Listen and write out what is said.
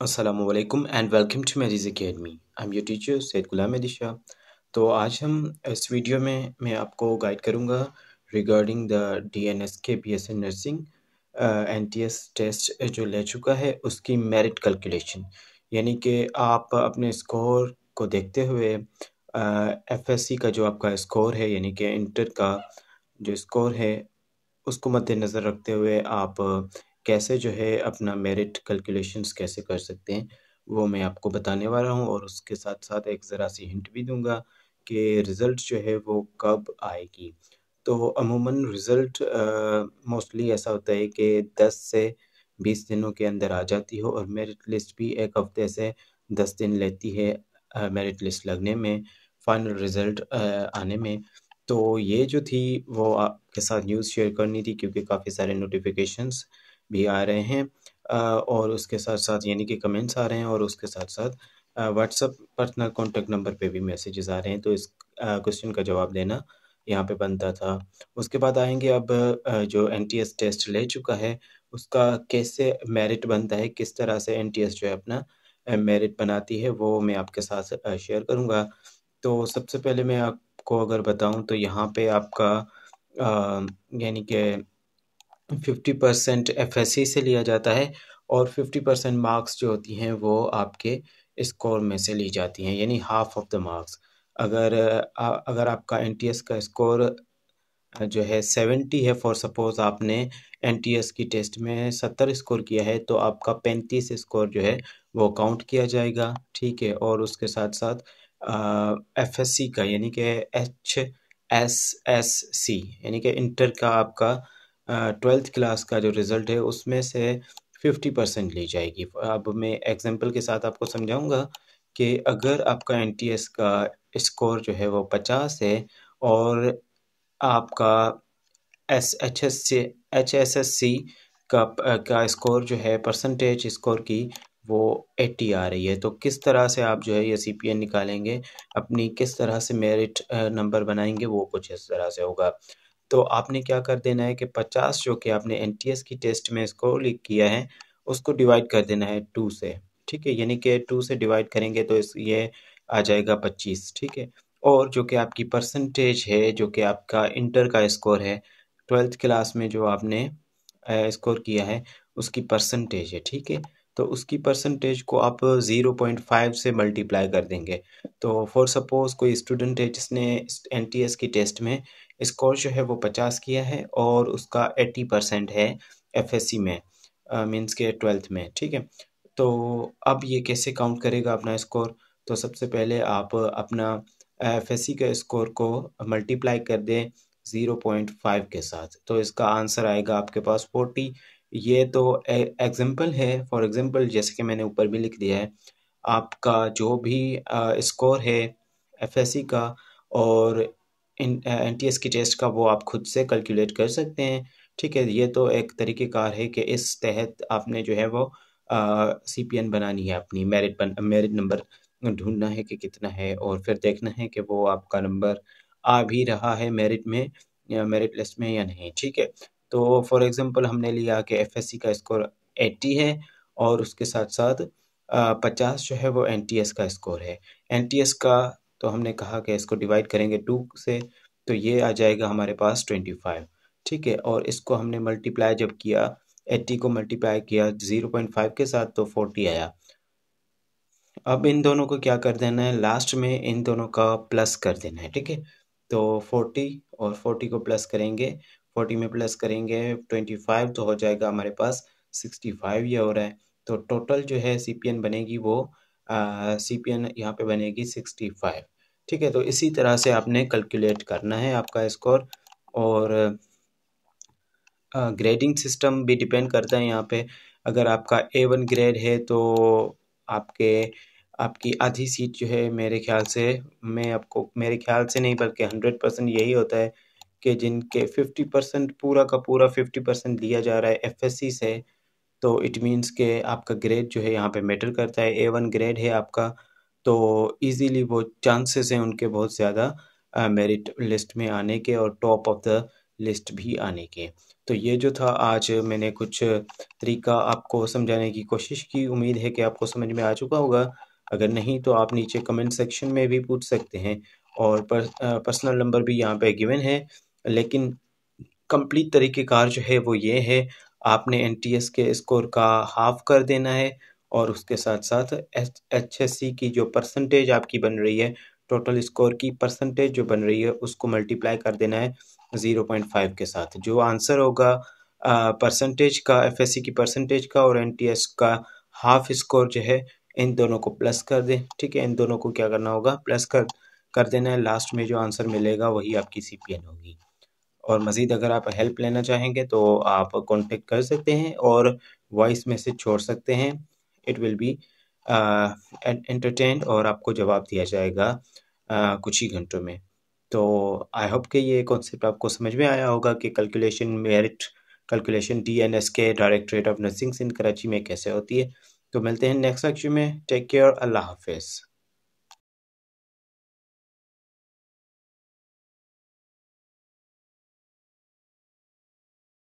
असलकम and welcome to Mary's academy I am your teacher Syed Ghulam दिशा तो आज हम इस वीडियो में मैं आपको गाइड करूँगा regarding the D N S के B S N nursing N T S test जो ले चुका है उसकी मेरिट कैलकुलेशन यानी कि आप अपने स्कोर को देखते हुए एफ़ एस सी का जो आपका स्कोर है, यानी कि इंटर का जो स्कोर है, उसको मद्देनज़र रखते हुए आप कैसे जो है अपना मेरिट कैलकुलेशंस कैसे कर सकते हैं, वो मैं आपको बताने वाला हूँ और उसके साथ साथ एक ज़रा सी हिंट भी दूँगा कि रिज़ल्ट जो है वो कब आएगी। तो अमूमन रिज़ल्ट मोस्टली ऐसा होता है कि 10 से 20 दिनों के अंदर आ जाती हो और मेरिट लिस्ट भी एक हफ़्ते से 10 दिन लेती है मेरिट लिस्ट लगने में फाइनल रिज़ल्ट आने में। तो ये जो थी वो आपके साथ न्यूज़ शेयर करनी थी क्योंकि काफ़ी सारे नोटिफिकेशंस भी आ रहे हैं और उसके साथ साथ यानी कि कमेंट्स आ रहे हैं और उसके साथ साथ व्हाट्सअप पर्सनल कॉन्टेक्ट नंबर पे भी मैसेजेस आ रहे हैं। तो इस क्वेश्चन का जवाब देना यहाँ पे बनता था। उसके बाद आएँगे अब जो एनटीएस टेस्ट ले चुका है, उसका कैसे मेरिट बनता है, किस तरह से एनटीएस जो है अपना मेरिट बनाती है, वो मैं आपके साथ शेयर करूँगा। तो सबसे पहले मैं आपको अगर बताऊँ तो यहाँ पे आपका यानी कि फिफ्टी परसेंट एफ़ से लिया जाता है और फिफ्टी परसेंट मार्क्स जो होती हैं वो आपके स्कोर में से ली जाती हैं, यानी हाफ़ ऑफ़ द मार्क्स अगर अगर आपका एनटीएस का स्कोर जो है सेवेंटी है फॉर सपोज़ आपने एनटीएस की टेस्ट में सत्तर स्कोर किया है तो आपका पैंतीस स्कोर जो है वो काउंट किया जाएगा, ठीक है? और उसके साथ साथ सी का, यानी कि एच एस एस सी यानी कि इंटर का आपका ट्वेल्थ क्लास का जो रिज़ल्ट है, उसमें से फिफ्टी परसेंट ली जाएगी। अब मैं एग्जांपल के साथ आपको समझाऊँगा कि अगर आपका एन का स्कोर जो है वो पचास है और आपका S, H S C, H S S C का का स्कोर जो है, परसेंटेज स्कोर की वो एट्टी आ रही है। तो किस तरह से आप जो है ये सी पी एन निकालेंगे, अपनी किस तरह से मेरिट नंबर बनाएँगे, वो कुछ इस तरह से होगा। तो आपने क्या कर देना है कि पचास जो कि आपने एनटीएस की टेस्ट में इसको लिख किया है, उसको डिवाइड कर देना है टू से, ठीक है? यानी कि टू से डिवाइड करेंगे तो इस, ये आ जाएगा पच्चीस, ठीक है? और जो कि आपकी परसेंटेज है, जो कि आपका इंटर का स्कोर है ट्वेल्थ क्लास में जो आपने स्कोर किया है, उसकी परसेंटेज है, ठीक है? तो उसकी परसेंटेज को आप ज़ीरो पॉइंट फाइव से मल्टीप्लाई कर देंगे। तो फॉर सपोज़ कोई स्टूडेंट है जिसने एन टी एस की टेस्ट में स्कोर जो है वो पचास किया है और उसका एट्टी परसेंट है एफ़ एस सी में मीन्स के ट्वेल्थ में, ठीक है? तो अब ये कैसे काउंट करेगा अपना स्कोर तो सबसे पहले आप अपना एफ़ एस सी का स्कोर को मल्टीप्लाई कर दें ज़ीरो पॉइंट फाइव के साथ। तो इसका आंसर आएगा आपके पास फोर्टी ये तो एग्जांपल है। फॉर एग्जांपल जैसे कि मैंने ऊपर भी लिख दिया है, आपका जो भी स्कोर है एफएससी का और एन टी एस की टेस्ट का, वो आप खुद से कैलकुलेट कर सकते हैं। ठीक है, ये तो एक तरीक़ेकार है कि इस तहत आपने जो है वो सी पी एन बनानी है अपनी। मेरिट बन मेरिट नंबर ढूंढना है कि कितना है और फिर देखना है कि वो आपका नंबर आ भी रहा है मेरिट में या मेरिट लिस्ट में या नहीं। ठीक है तो फॉर एग्ज़ाम्पल हमने लिया कि एफ़ एस सी का स्कोर एट्टी है और उसके साथ साथ पचास जो है वो एन टी एस का स्कोर है। एन टी एस का तो हमने कहा कि इसको डिवाइड करेंगे टू से तो ये आ जाएगा हमारे पास ट्वेंटी फाइव ठीक है, और इसको हमने मल्टीप्लाई जब किया एट्टी को मल्टीप्लाई किया ज़ीरो पॉइंट फाइव के साथ तो फोर्टी आया। अब इन दोनों को क्या कर देना है? लास्ट में इन दोनों का प्लस कर देना है, ठीक है? तो फोर्टी और फोर्टी को प्लस करेंगे फोर्टी में प्लस करेंगे, ट्वेंटी फाइव तो हो जाएगा हमारे पास सिक्सटी फाइव ये हो रहा है। तो टोटल जो है सी पी एन बनेगी वो सी पी एन यहाँ पर बनेगी सिक्सटी फाइव। ठीक है तो इसी तरह से आपने कैलकुलेट करना है आपका स्कोर। और ग्रेडिंग सिस्टम भी डिपेंड करता है यहाँ पे। अगर आपका ए वन ग्रेड है तो आपके, आपकी आधी सीट जो है मेरे ख्याल से, मैं आपको, मेरे ख्याल से नहीं, बल्कि हंड्रेड परसेंट यही होता है कि जिनके फिफ्टी परसेंट पूरा का पूरा फिफ्टी परसेंट दिया जा रहा है एफएससी से तो इट मीन्स के आपका ग्रेड जो है यहाँ पे मैटर करता है। ए वन ग्रेड है आपका तो इजीली वो चांसेस हैं उनके बहुत ज़्यादा मेरिट लिस्ट में आने के और टॉप ऑफ़ द लिस्ट भी आने के। तो ये जो था आज मैंने कुछ तरीका आपको समझाने की कोशिश की। उम्मीद है कि आपको समझ में आ चुका होगा। अगर नहीं तो आप नीचे कमेंट सेक्शन में भी पूछ सकते हैं और पर, पर्सनल नंबर भी यहाँ पे गिवन है। लेकिन कंप्लीट तरीक़ेकार जो है वो ये है, आपने एनटीएस के स्कोर का हाफ़ कर देना है और उसके साथ साथ एच एस की जो परसेंटेज आपकी बन रही है टोटल स्कोर की परसेंटेज जो बन रही है, उसको मल्टीप्लाई कर देना है ज़ीरो पॉइंट फाइव के साथ। जो आंसर होगा परसेंटेज का एफ़ एस सी की परसेंटेज का और एन टी एस का हाफ़ स्कोर जो है, इन दोनों को प्लस कर दें। ठीक है, इन दोनों को क्या करना होगा? प्लस कर कर देना है। लास्ट में जो आंसर मिलेगा, वही आपकी सी पी एन होगी। और मज़ीद अगर आप हेल्प लेना चाहेंगे तो आप कॉन्टेक्ट कर सकते हैं और वॉइस मैसेज छोड़ सकते हैं। इट विल बी एंटरटेन और आपको जवाब दिया जाएगा uh, कुछ ही घंटों में। तो आई होप कि ये कॉन्सेप्ट आपको समझ में आया होगा कि calculation merit calculation D N S के directorate of nursing in Karachi में कैसे होती है। तो मिलते हैं नेक्स्ट लेक्चर में। टेक केयर अल्लाह हाफिज़।